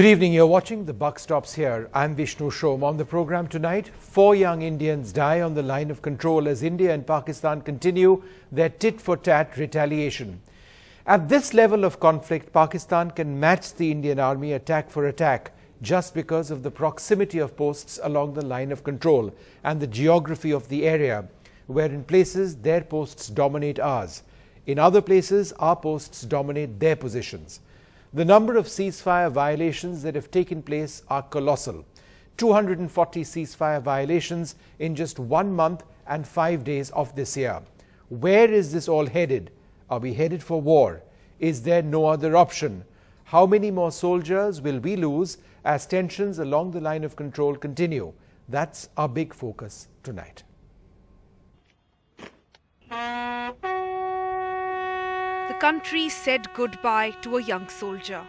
Good evening. You're watching The Buck Stops Here. I'm Vishnu Som. On the program tonight, four young Indians die on the line of control as India and Pakistan continue their tit for tat retaliation. At this level of conflict, Pakistan can match the Indian army attack for attack just because of the proximity of posts along the line of control and the geography of the area, where in places their posts dominate ours. In other places, our posts dominate their positions. The number of ceasefire violations that have taken place are colossal. 240 ceasefire violations in just one month and five days of this year. Where is this all headed? Are we headed for war? Is there no other option? How many more soldiers will we lose as tensions along the line of control continue? That's our big focus tonight. Country said goodbye to a young soldier.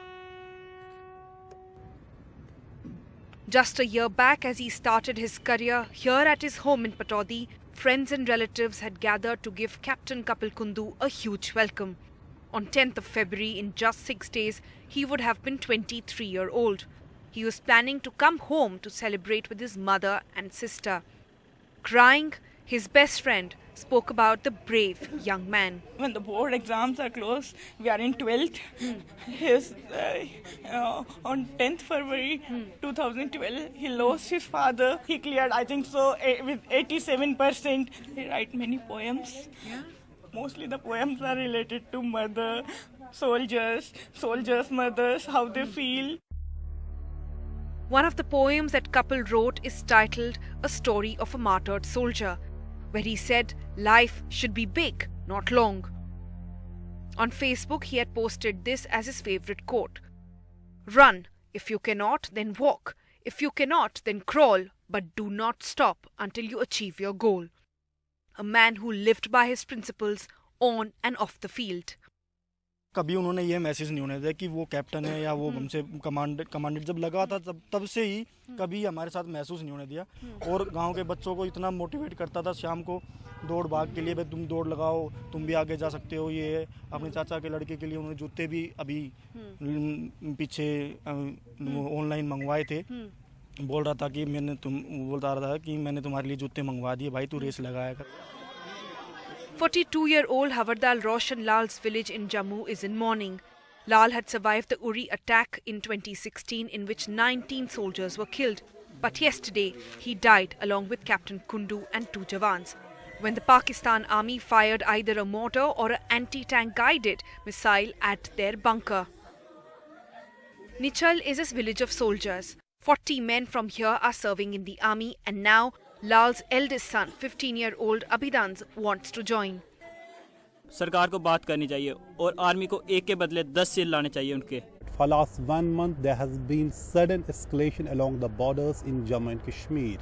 Just a year back, as he started his career here at his home in Pataudi, friends and relatives had gathered to give Captain Kapil Kundu a huge welcome. On 10th of February, in just six days, he would have been 23 year old. He was planning to come home to celebrate with his mother and sister. Crying, his best friend spoke about the brave young man. When the board exams are close, we are in 12th. His, uh, uh, on 10th February 2012, he lost his father. He cleared, I think so, eh, with 87%. He write many poems. Yeah. Mostly the poems are related to mother, soldiers, soldiers' mothers, how they feel. One of the poems that Kapil wrote is titled A Story of a Martyred Soldier, where he said life should be big, not long. On Facebook, he had posted this as his favorite quote Run. If you cannot, then walk. If you cannot, then crawl, but do not stop until you achieve your goal. A man who lived by his principles on and off the field. कभी उन्होंने ये message नहीं होने दिया कि वो captain है या वो हमसे कमांड कमांडेट जब लगा था तब तब से ही कभी हमारे साथ महसूस नहीं होने दिया। और गाँव के बच्चों को इतना मोटिवेट करता था शाम को दौड़ भाग के लिए भाई तुम दौड़ लगाओ तुम भी आगे जा सकते हो ये है अपने चाचा के लड़के के लिए उन्होंने जूते भी अभी पीछे ऑनलाइन मंगवाए थे। बोल रहा था कि मैंने तुम बोलता रहा था कि मैंने तुम्हारे लिए जूते मंगवा दिए भाई तू रेस लगाया कर। 42 year old Havildar Roshan Lal's village in Jammu is in mourning. Lal had survived the Uri attack in 2016, in which 19 soldiers were killed. But yesterday, he died along with Captain Kundu and two Jawans when the Pakistan army fired either a mortar or an anti tank guided missile at their bunker. Nichal is a village of soldiers. 40 men from here are serving in the army, and now Lal's eldest son, 15 year old Abhidans, wants to join. सरकार को बात करनी चाहिए और army को एक के बदले दस सील लाने चाहिए उनके For last one month, there has been sudden escalation along the borders in Jammu and Kashmir.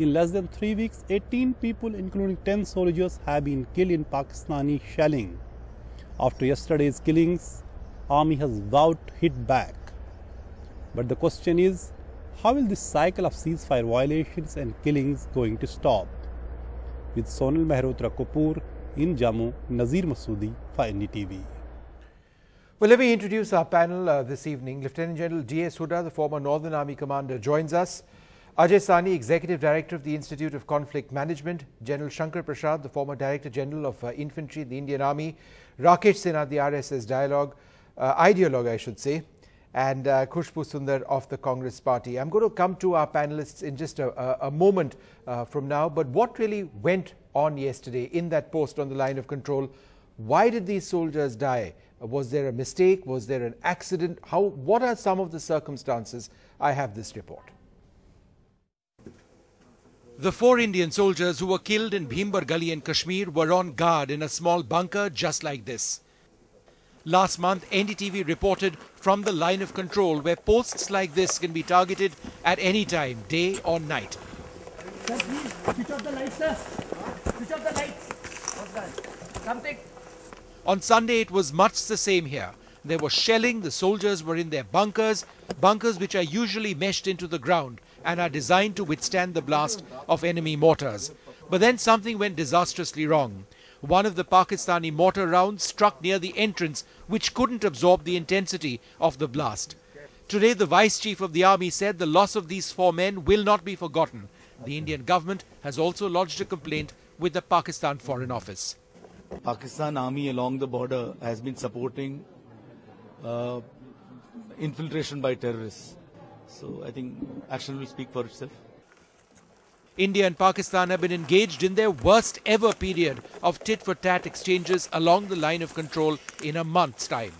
In less than three weeks, 18 people, including 10 soldiers, have been killed in Pakistani shelling. After yesterday's killings, army has vowed to hit back. But the question is, how will this cycle of ceasefire violations and killings going to stop? With Sonal Mehrotra Kapoor in Jammu, Nazir Masoodi for NDTV. Well, let me introduce our panel uh, this evening. Lieutenant General D.S. Hooda, the former Northern Army commander, joins us. Ajay Sahni, Executive Director of the Institute of Conflict Management. General Shankar Prasad, the former Director General of uh, Infantry, the Indian Army. Rakesh Sinha, the RSS dialogue, uh, ideologue, I should say. And uh, Khushbu Sundar of the Congress Party. I'm going to come to our panelists in just a, a, moment uh, from now. But what really went on yesterday in that post on the line of control? Why did these soldiers die? Was there a mistake? Was there an accident? How? What are some of the circumstances? I have this report. The four Indian soldiers who were killed in Bhimber Gali in Kashmir were on guard in a small bunker just like this. Last month, NDTV reported from the line of control where posts like this can be targeted at any time, day or night. Switch off the lights, sir. Switch off the lights. What's that? Something. On Sunday, it was much the same here. There was shelling, the soldiers were in their bunkers, bunkers which are usually meshed into the ground and are designed to withstand the blast of enemy mortars. But then something went disastrously wrong. One of the Pakistani mortar rounds struck near the entrance, which couldn't absorb the intensity of the blast. Today, the Vice Chief of the Army said the loss of these four men will not be forgotten. The Indian government has also lodged a complaint with the Pakistan Foreign Office. Pakistan Army along the border has been supporting uh, infiltration by terrorists. So I think action will speak for itself. India and Pakistan have been engaged in their worst ever period of tit for tat exchanges along the line of control in a month's time.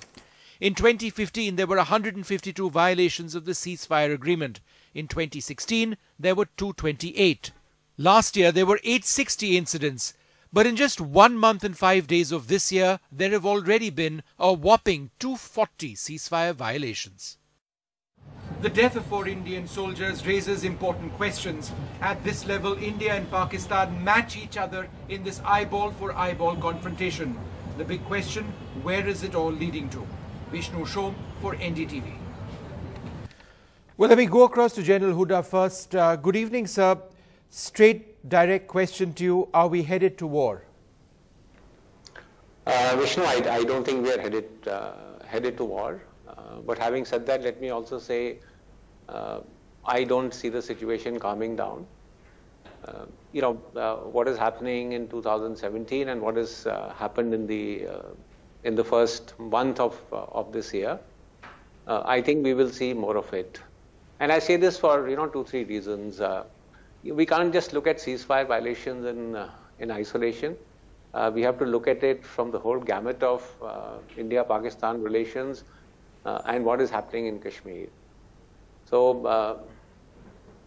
In 2015, there were 152 violations of the ceasefire agreement. In 2016, there were 228. Last year, there were 860 incidents. But in just one month and five days of this year, there have already been a whopping 240 ceasefire violations. The death of four Indian soldiers raises important questions. At this level, India and Pakistan match each other in this eyeball for eyeball confrontation. The big question where is it all leading to? Vishnu Som for NDTV. Well, let me go across to General Hooda first. Uh, good evening, sir. Straight, direct question to you Are we headed to war? Uh, Vishnu, I, I, don't think we are headed, uh, headed to war. Uh, but having said that, let me also say I don't see the situation calming down. Uh, you know, what is happening in 2017 and what has happened in the in the first month of, uh, of this year, uh, I think we will see more of it. And I say this for, you know, two, three reasons. Uh, we can't just look at ceasefire violations in, in isolation. Uh, we have to look at it from the whole gamut of uh, India-Pakistan relations uh, and what is happening in Kashmir. So,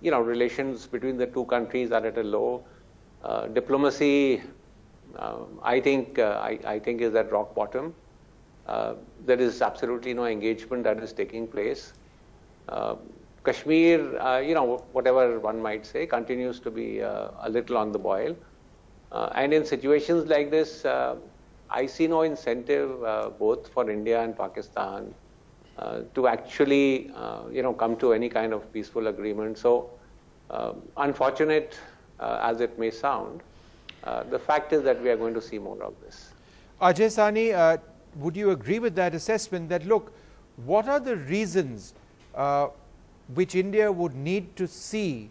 you know, relations between the two countries are at a low. diplomacy um, I think uh, I, I, think is at rock bottom. Uh, there is absolutely no engagement that is taking place. Kashmir, uh, you know, whatever one might say, continues to be a little on the boil. and in situations like this, I see no incentive both for India and Pakistan uh, to actually, uh, you know, come to any kind of peaceful agreement. So, um, unfortunate uh, as it may sound, uh, the fact is that we are going to see more of this. Ajay Sahni, uh, would you agree with that assessment that, look, what are the reasons uh, which India would need to see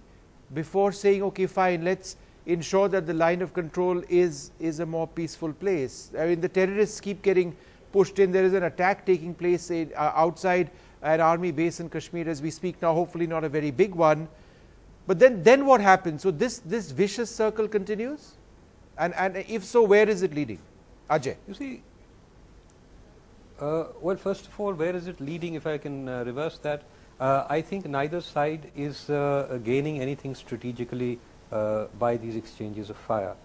before saying, okay, fine, let's ensure that the line of control is, is a more peaceful place? I mean, the terrorists keep getting pushed in. There is an attack taking place in, uh, outside an army base in Kashmir as we speak now, hopefully not a very big one. But then, then what happens? So this, this vicious circle continues? And, and if so, where is it leading? Ajay. You see, uh, well, first of all, where is it leading, if I can uh, reverse that? Uh, I think neither side is uh, gaining anything strategically uh, by these exchanges of fire.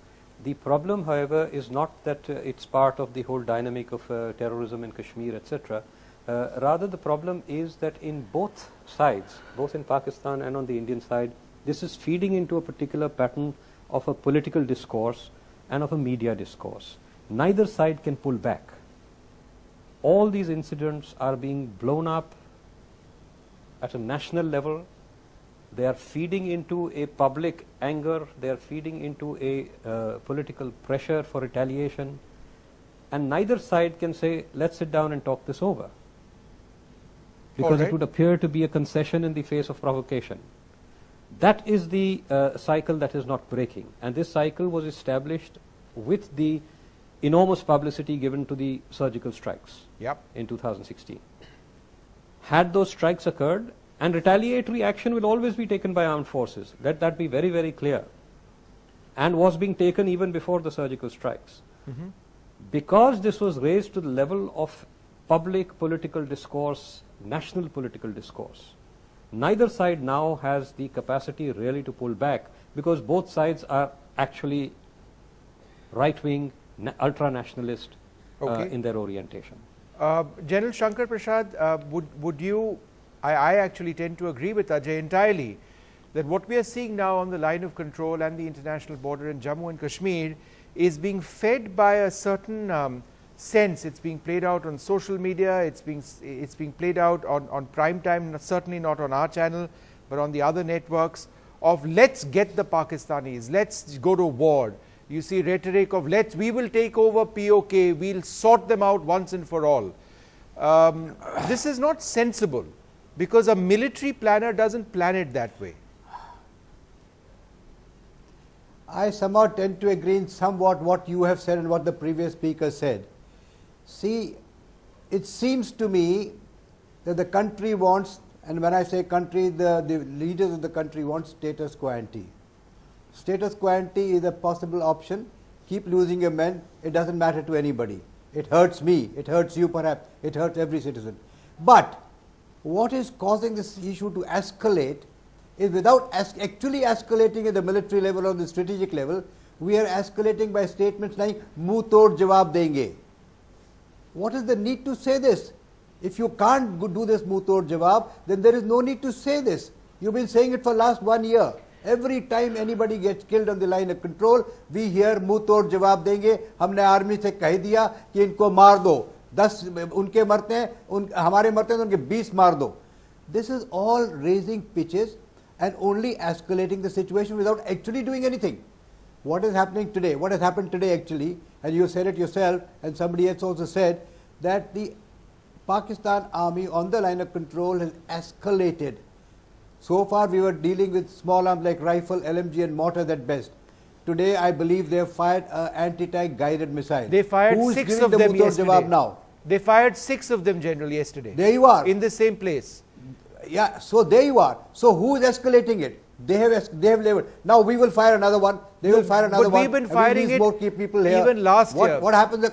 The problem, however, is not that uh, it's part of the whole dynamic of terrorism in Kashmir, etc. rather, the problem is that in both sides, both in Pakistan and on the Indian side, this is feeding into a particular pattern of a political discourse and of a media discourse. Neither side can pull back. All these incidents are being blown up at a national level. They are feeding into a public anger. They are feeding into a uh, political pressure for retaliation. And neither side can say, let's sit down and talk this over. Because right. it would appear to be a concession in the face of provocation. That is the uh, cycle that is not breaking. And this cycle was established with the enormous publicity given to the surgical strikes yep. in 2016. Had those strikes occurred, and retaliatory action will always be taken by armed forces, let that be very, very clear, and was being taken even before the surgical strikes. Mm-hmm. Because this was raised to the level of public political discourse, national political discourse, neither side now has the capacity really to pull back because both sides are actually right wing, ultra nationalist uh, okay. uh, in their orientation. Uh, General Shankar Prasad, uh, would, would you, I, I, actually tend to agree with Ajay entirely that what we are seeing now on the line of control and the international border in Jammu and Kashmir is being fed by a certain um, sense. It's being played out on social media, it's being, it's being played out on, on prime time, certainly not on our channel, but on the other networks of let's get the Pakistanis, let's go to war you see rhetoric of let's, we will take over POK, we'll sort them out once and for all. Um, this is not sensible. Because a military planner doesn't plan it that way. I somehow tend to agree in somewhat what you have said and what the previous speaker said. See, it seems to me that the country wants, and when I say country, the, the leaders of the country want status quo ante. Status quo ante is a possible option. Keep losing your men, it doesn't matter to anybody. It hurts me, it hurts you perhaps, it hurts every citizen. But what is causing this issue to escalate is without as actually escalating at the military level or the strategic level, we are escalating by statements like muh tod jawab denge. What is the need to say this? If you can't do this muh tod jawab, then there is no need to say this. You've been saying it for last one year. Every time anybody gets killed on the line of control, we hear मुंह तोड़ जवाब देंगे हमने army से कह दिया कि इनको मार दो दस उनके मरते हैं उन हमारे मरते हैं तो उनके बीस मार दो this is all raising pitches and only escalating the situation without actually doing anything. What is happening today? What has happened today actually, and you said it yourself, and somebody else also said, that the Pakistan army on the line of control has escalated. So far we were dealing with small arms like rifle, LMG and mortars at best. Today I believe they have fired an anti-tank guided missile. They fired Who is six giving of the them Mutor yesterday. Jawab now? They fired six of them, generally yesterday. There you are. In the same place. Yeah, so there you are. So who is escalating it? They have they have leveled. Now we will fire another one. They No, will fire another but one. we've been firing it more people here. even last what, year. What happens?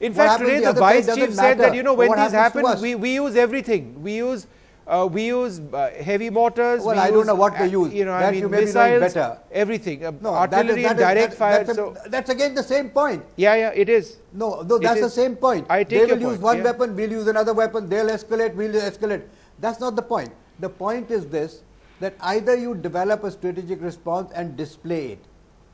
In fact, today the the vice chief said that you know when What this happens to happens, us? we, we use everything. We use uh, we use uh, heavy mortars. Well, we I don't know what they uh, use. You know, That I mean, you may be missiles, better. everything, uh, No, that is- artillery, that and is- direct that- fire. That's, so that's again the same point. yeah, yeah, it is. No, no, that's the same point. I take they will use point, one yeah. weapon, we'll use another weapon, they'll escalate, we'll escalate. That's not the point. The point is this that either you develop a strategic response and display it,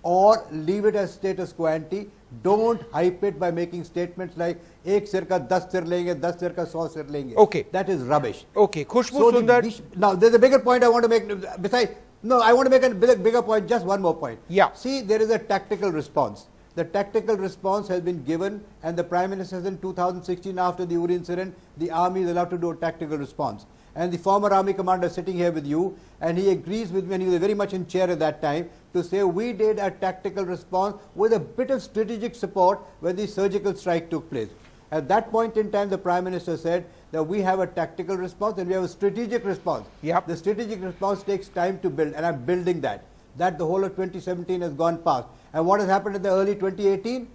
or leave it as status quo ante. Don't hype it by making statements like एक सिर का दस सिर लेंगे दस सिर का सौ सिर लेंगे Okay. that is rubbish Okay, Khushbu so the Sundar. bish- now there's a bigger point I want to make besides no I want to make a bigger, bigger point just one more point Yeah. see there is a tactical response the tactical response has been given and the prime minister says in 2016 after the Uri incident the army is allowed to do a tactical response and the former army commander sitting here with you and he agrees with me and he was very much in chair at that time to say we did a tactical response with a bit of strategic support when the surgical strike took place at that point in time, the Prime Minister said that we have a tactical response and we have a strategic response. Yep. The strategic response takes time to build, and I'm building that. That the whole of 2017 has gone past. And what has happened in the early 2018?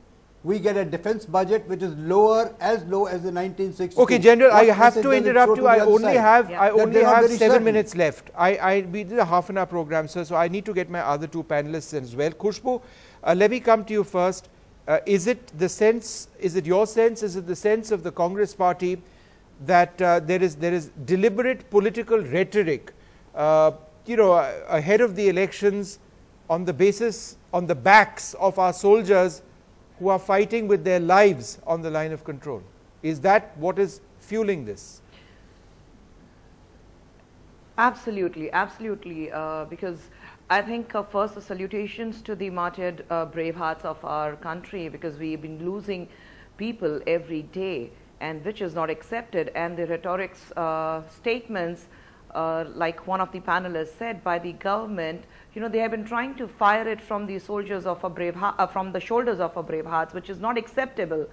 We get a defense budget which is lower, as low as the 1960s. Okay, General, I have to interrupt you. to I only side? have Yeah. I That only have seven certain. minutes left. I, I we did a half an hour program, sir, so I need to get my other two panelists as well. Khushbu, uh, let me come to you first. Uh, is it the sense? Is it your sense? Is it the sense of the Congress Party that uh, there is there is deliberate political rhetoric, uh, you know, uh, ahead of the elections, on the basis on the backs of our soldiers who are fighting with their lives on the line of control? Is that what is fueling this? Absolutely, absolutely. Uh, because I think uh, first the salutations to the martyred uh, brave hearts of our country because we've been losing people every day and which is not accepted and the rhetorics uh, statements uh, like one of the panelists said, by the government, you know, they have been trying to fire it from the soldiers of a brave uh, from the shoulders of a brave hearts, which is not acceptable.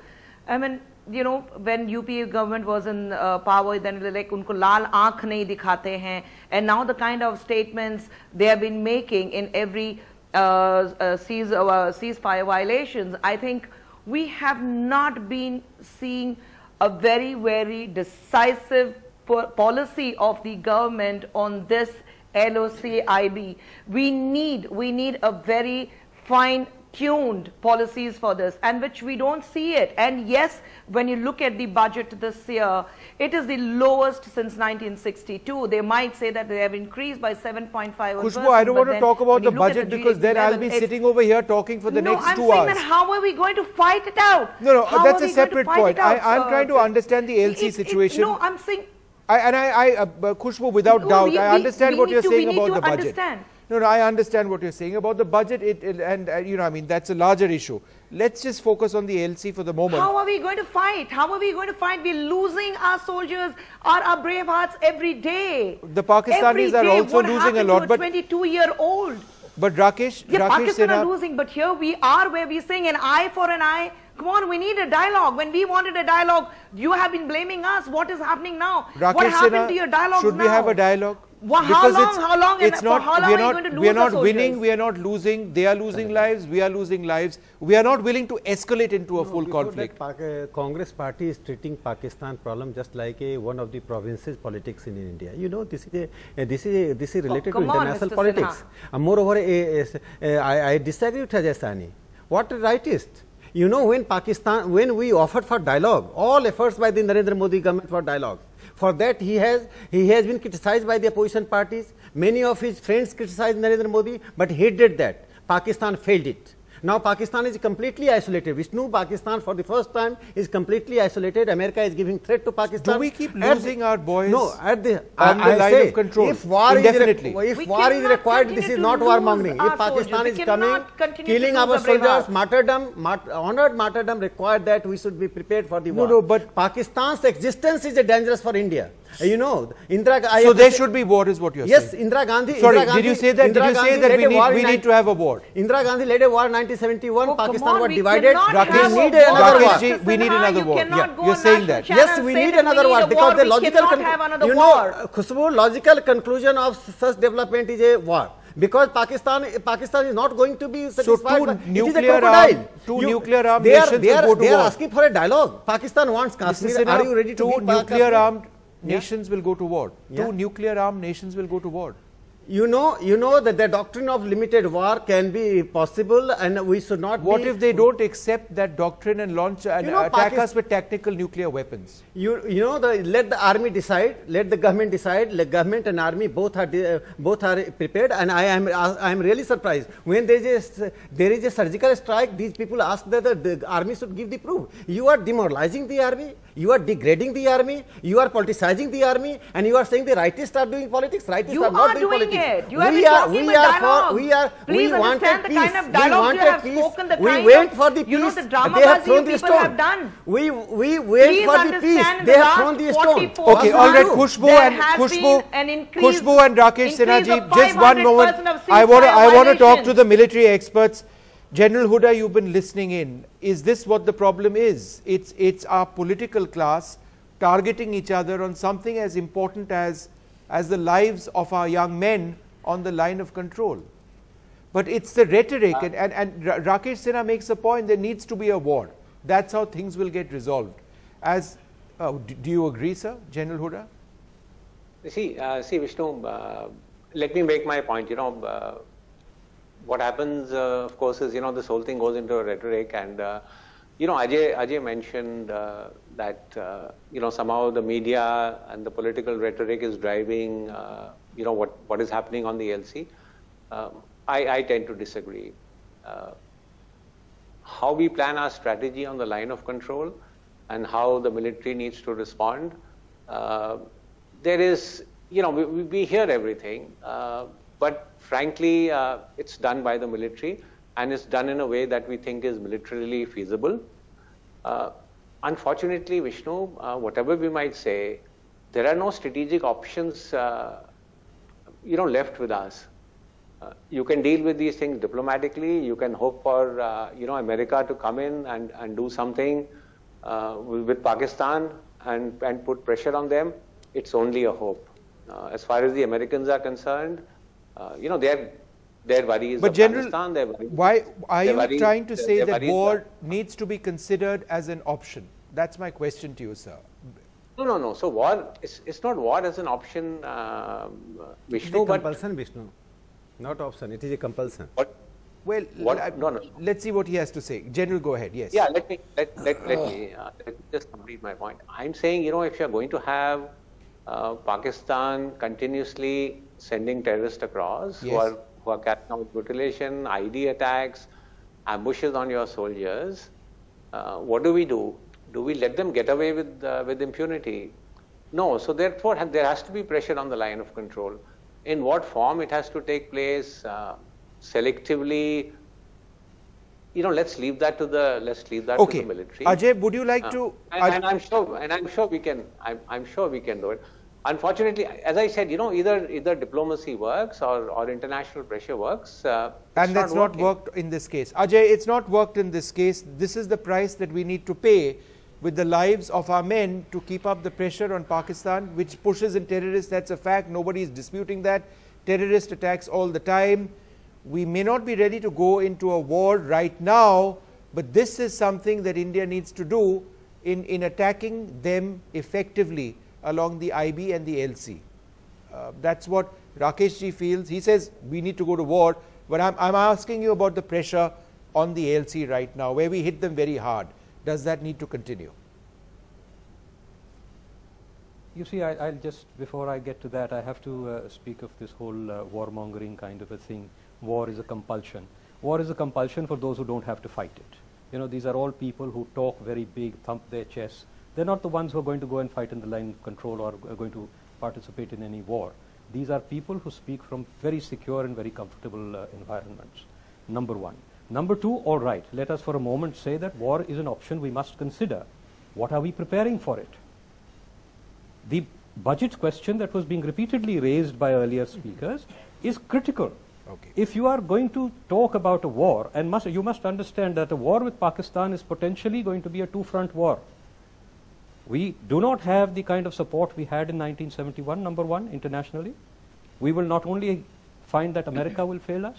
I mean, you know, when UPA government was in uh, power, then they like unko lal aankh nahi dikhate hain, and now the kind of statements they have been making in every uh, uh, ceasefire violations, I think we have not been seeing a very, very decisive policy of the government on this LOCIB. We need, we need a very fine tuned policies for this and which we don't see it and yes when you look at the budget this year it is the lowest since 1962 they might say that they have increased by 7.5 Khushbu, I don't want to talk about the budget because then I'll be sitting over here talking for the no, next I'm two saying hours. that how are we going to fight it out No, no, How that's a we going to separate point. out, I, I'm trying to understand the LC it- it- situation. no i'm saying I, and I, I uh, Khushbu, without No, doubt, we- I understand we what you're to- saying about the budget. understand. No, no, I understand what you're saying about the budget, it, it- and uh, you know, I mean, that's a larger issue. Let's just focus on the LC for the moment. How are we going to fight? How are we going to fight? We're losing our soldiers, our, our brave hearts every day. The Pakistanis Every are also losing a lot, to but 22 year old. but Rakesh, Yeah, Rakesh Pakistan are losing, but here we are where we're saying an eye for an eye. Come on, we need a dialogue. When we wanted a dialogue, you have been blaming us. What is happening now? Rakesh what happened Sinha, to your dialogue should now? we have a dialogue? Wha- how long- it's, how long it's for not, how long we are you not, going to we are not winning, we are not losing, they are losing lives, we are losing lives. We are not willing to escalate into a full conflict. That, uh, Congress party is treating Pakistan problem just like a one of the provinces politics in India. You know, this is a, uh, this is a, this is related to come on, international Mr. politics. Uh, moreover, a, I, I disagree with Ajay Sahni. What a rightist? You know, when Pakistan, when we offered for dialogue, all efforts by the Narendra Modi government for dialogue. For that, he has he has been criticized by the opposition parties. Many of his friends criticized Narendra Modi, but he did that. Pakistan failed it. Now Pakistan is completely isolated. Vishnu, Pakistan for the first time is completely isolated. America is giving threat to Pakistan. Do we keep At losing the- our boys No, at the on I, the I line say, of control If war indefinitely? is re- if war is required, this is not war mongering. If Pakistan soldiers. is coming, cannot continue to killing our our soldiers, martyrdom, mart- honored martyrdom required that we should be prepared for the No, war. no, but- Pakistan's existence is a dangerous for India. You know, Indira. I So have there say- should be war is what you're Yes, saying. Yes, Indira Gandhi. Sorry, Indira did Gandhi, you say that? Did Indira you say Gandhi that we need, we need to have a war? Indira Gandhi led a war in 1971. Oh, Pakistan on, was divided. Rakesh, we need another war. Rakesh we need another you war. cannot Yeah, go you're on saying that. Yes, we need another war because the logical, cannot con- have another you know, uh, Khushbu, logical conclusion of such development is a war. Because Pakistan, Pakistan is not going to be satisfied. So satisfied. two by- it is a nuclear crocodile. armed- two nuclear armed they are, nations they will are, go to they are asking for a dialogue. Pakistan wants Mr. Kashmir. Are you ready to two give back nuclear Kashmir? Armed Yeah. nations will go to war. Yeah. Two nuclear armed nations will go to war. You know, you know that the doctrine of limited war can be possible, and we should not. What if they don't accept that doctrine and launch and You know, attack Pakistan- us with tactical nuclear weapons? You, you know, the, let the army decide, let the government decide, let government and army both are, uh, both are prepared and I am, I am really surprised. When there is, a, there is a surgical strike, these people ask that the, the army should give the proof. You are demoralizing the army, you are degrading the army, you are politicizing the army and you are saying the rightists are doing politics, rightists You are not are doing, doing politics. it. You we are, we are dialogue. for, we are, Please we wanted peace. kind of we wanted have peace. spoken, the we went for the peace. you know, the they dramabazi have thrown the people stone. have done. We, we went Please for the peace. They the have thrown the stone. Okay, all right, you do? Khushbu There and been an Khushbu and Rakesh Sinha ji, just one moment. I want to, I want to talk to the military experts. General Hooda, you've been listening in. Is this what the problem is? It's it's our political class targeting each other on something as important as as the lives of our young men on the line of control. But it's the rhetoric, and, and, and Rakesh Sinha makes a point there needs to be a war. That's how things will get resolved. As uh, do you agree, sir, General Hooda? See, uh, see, Vishnu, uh, let me make my point. You know, uh, what happens, uh, of course, is you know this whole thing goes into a rhetoric, and uh, you know, Ajay, Ajay mentioned uh, that uh, you know somehow the media and the political rhetoric is driving uh, you know what what is happening on the LC. Um, I, I tend to disagree. Uh, how we plan our strategy on the line of control and how the military needs to respond. There is, you know, we, we hear everything, but frankly, uh, it's done by the military and it's done in a way that we think is militarily feasible. Uh, unfortunately, Vishnu, uh, whatever we might say, there are no strategic options, uh, you know, left with us. Uh, you can deal with these things diplomatically. You can hope for, uh, you know, America to come in and, and do something uh, with, Pakistan and, and put pressure on them. It's only a hope. Uh, as far as the Americans are concerned, uh, you know, their their worries But of General, their worries, why are you worries- trying to say their that war are- needs to be considered as an option? That's my question to you, sir. No, no, no. So war, it's, it's not war as an option, It is Vishnu, a but compulsion, Vishnu. Not option. It is a compulsion. Well, What- I- no, no. let's see what he has to say. General, go ahead. Yes. Yeah, let me let let, let me uh, let me just complete my point. I'm saying, you know, if you're going to have uh, Pakistan continuously sending terrorists across who are who are carrying out mutilation, IED attacks, ambushes on your soldiers, uh, what do we do? Do we let them get away with uh, with impunity? No. So therefore, there has to be pressure on the line of control. in what form it has to take place, uh, selectively, you know, let's leave that to the let's leave that okay. to the military. Ajay, would you like Uh, to? And, and I'm sure, and I'm sure we can. I'm, I'm sure we can do it. Unfortunately, as I said, you know, either either diplomacy works or, or international pressure works. Uh, and that's not, working. worked in this case. Ajay, it's not worked in this case. This is the price that we need to pay with the lives of our men to keep up the pressure on Pakistan, which pushes in terrorists. That's a fact. Nobody is disputing that. Terrorist attacks all the time. We may not be ready to go into a war right now, but this is something that India needs to do in, in attacking them effectively along the IB and the LC. Uh, that's what Rakesh ji feels. He says we need to go to war, but I'm, I'm asking you about the pressure on the LC right now, where we hit them very hard. Does that need to continue? You see, I, will just, before I get to that, I have to uh, speak of this whole uh, warmongering kind of a thing. War is a compulsion. War is a compulsion for those who don't have to fight it. You know, these are all people who talk very big, thump their chests. They're not the ones who are going to go and fight in the line of control or are going to participate in any war. These are people who speak from very secure and very comfortable uh, environments. Number one. Number two, all right, let us for a moment say that war is an option we must consider. What are we preparing for it? The budget question that was being repeatedly raised by earlier speakers is critical. Okay. If you are going to talk about a war, and must, you must understand that a war with Pakistan is potentially going to be a two-front war. We do not have the kind of support we had in 1971, number one, internationally. We will not only find that America will fail us,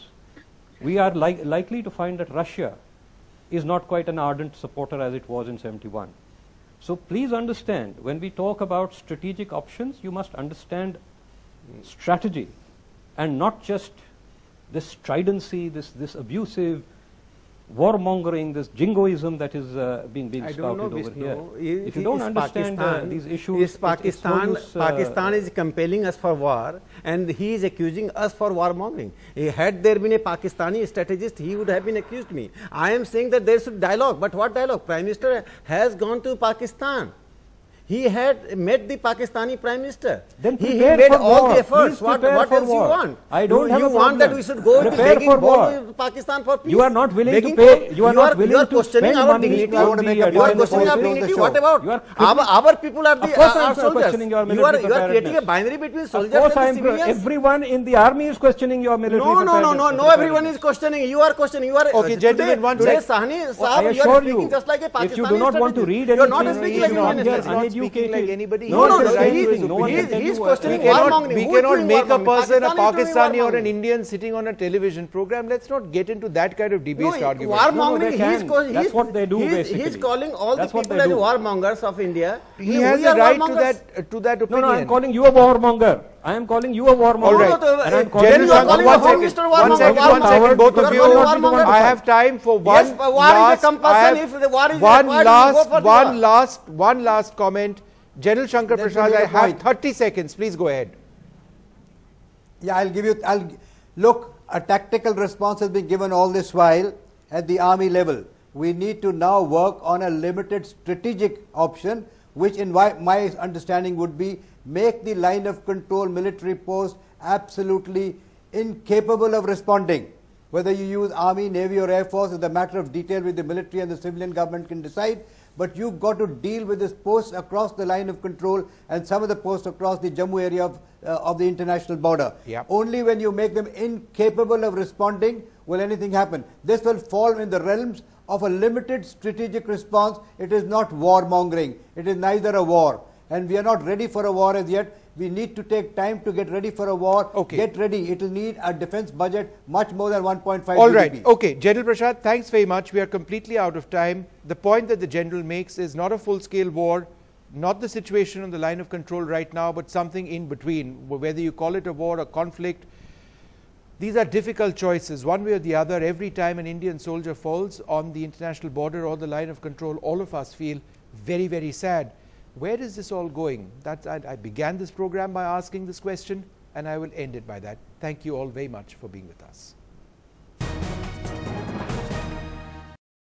we are li likely to find that Russia is not quite an ardent supporter as it was in 71. So please understand, when we talk about strategic options, you must understand strategy and not just this stridency, this, this abusive warmongering, this jingoism that is uh, being being spouted over Vishnu. here. Is, if you don't understand uh, Pakistan, these issues, is Pakistan, use, uh, Pakistan is compelling us for war, and he is accusing us for warmongering. Eh, Had there been a Pakistani strategist, he would have been accused me. I am saying that there should dialogue, but what dialogue? Prime Minister has gone to Pakistan. He had met the Pakistani Prime Minister. Then he, he made for all war. the efforts. Please What, what else war. you want? I don't you, have you a want that we should go to Prepare begging for war. with Pakistan for peace. You are not willing to Begging pay- for- you are not willing you are to questioning spend our money dignity. on the, You are questioning our forces. dignity. What about You are our, our people are the Of course uh, our soldiers? questioning your You are, you are creating a binary between Of soldiers course I and am. the civilians. Everyone in the army is questioning your military No, no, no, no, no. Everyone is questioning. You are questioning. You are Okay, gentlemen, today, one today, sec. Sahni, I Saab, you are speaking just like a Pakistani if you do not want to strategist. read you are not speaking he like is an not Indian here. He's He's not not speaking like anybody. No, no, He no, the right he to is- no one he can is- tell he is you what- questioning we cannot, warmongering. we cannot make a person a Pakistan is doing Pakistani or an. Indian sitting on a television program. Let's not get into that kind of debased No, argument. warmongering, they he's, That's he's, what they do, he's, he's calling all That's the people they as do. warmongers of India. He We has a right to that to that No, opinion. no, I am calling you a warmonger. I am calling you a warmonger. All right. No, no, And I am calling then General you are calling one a home second, one warmonger. second, one Warmonger. both of you. I have time for one Yes, war is a last. compulsion. I have If the war is one required, we go last, for one last, one last comment. General Shankar Prasad, I have 30 seconds. Please go ahead. Yeah, I'll give you. I'll look. A tactical response has been given all this while at the army level. We need to now work on a limited strategic option, which, in my understanding, would be make the line of control military post absolutely incapable of responding. Whether you use army, navy, or air force is a matter of detail which the military and the civilian government can decide. But you've got to deal with this posts across the line of control and some of the posts across the Jammu area of, uh, of the international border. Yep. Only when you make them incapable of responding will anything happen. This will fall in the realms of a limited strategic response. It is not warmongering. It is neither a war. And we are not ready for a war as yet. We need to take time to get ready for a war. Okay. Get ready. It will need a defense budget much more than 1.5 All GDP. right. Okay. General Prasad, thanks very much. We are completely out of time. The point that the general makes is not a full-scale war, not the situation on the line of control right now, but something in between, whether you call it a war or conflict. These are difficult choices, one way or the other. Every time an Indian soldier falls on the international border or the line of control, all of us feel very, very sad. Where is this all going? That's, I, I began this program by asking this question, and I will end it by that. Thank you all very much for being with us.